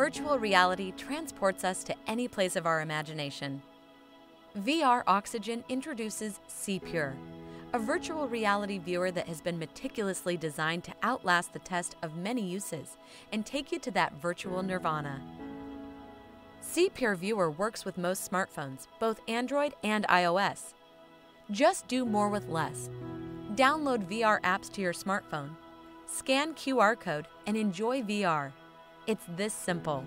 virtual reality transports us to any place of our imagination. VR Oxygen introduces CPure, a virtual reality viewer that has been meticulously designed to outlast the test of many uses and take you to that virtual nirvana. CPure Viewer works with most smartphones, both Android and iOS. Just do more with less. Download VR apps to your smartphone, scan QR code, and enjoy VR. It's this simple.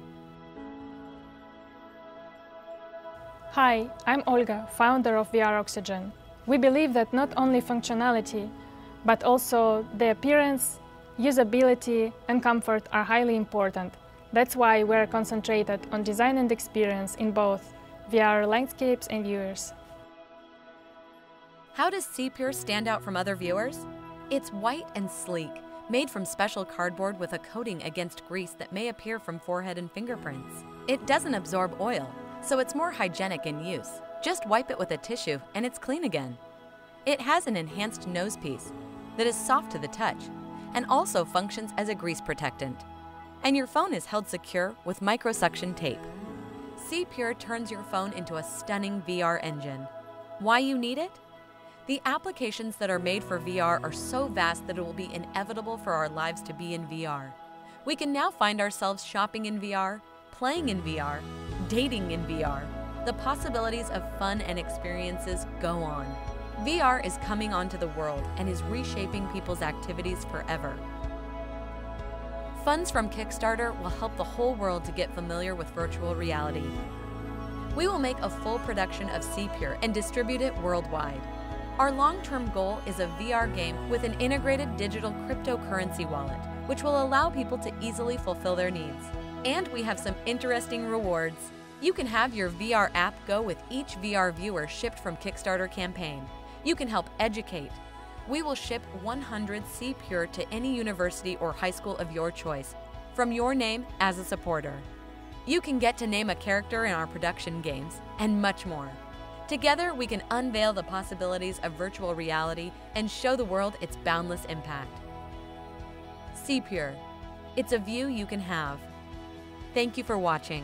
Hi, I'm Olga, founder of VR Oxygen. We believe that not only functionality, but also the appearance, usability, and comfort are highly important. That's why we're concentrated on design and experience in both VR landscapes and viewers. How does CPure stand out from other viewers? It's white and sleek, made from special cardboard with a coating against grease that may appear from forehead and fingerprints. It doesn't absorb oil, so it's more hygienic in use. Just wipe it with a tissue and it's clean again. It has an enhanced nose piece that is soft to the touch and also functions as a grease protectant. And your phone is held secure with microsuction tape. C-Pure turns your phone into a stunning VR engine. Why you need it? The applications that are made for VR are so vast that it will be inevitable for our lives to be in VR. We can now find ourselves shopping in VR, playing in VR, dating in VR. The possibilities of fun and experiences go on. VR is coming onto the world and is reshaping people's activities forever. Funds from Kickstarter will help the whole world to get familiar with virtual reality. We will make a full production of CPure and distribute it worldwide. Our long-term goal is a VR game with an integrated digital cryptocurrency wallet, which will allow people to easily fulfill their needs. And we have some interesting rewards. You can have your VR app go with each VR viewer shipped from Kickstarter campaign. You can help educate. We will ship 100 CPure to any university or high school of your choice from your name as a supporter. You can get to name a character in our production games and much more. Together, we can unveil the possibilities of virtual reality and show the world its boundless impact. CPure. It's a view you can have. Thank you for watching.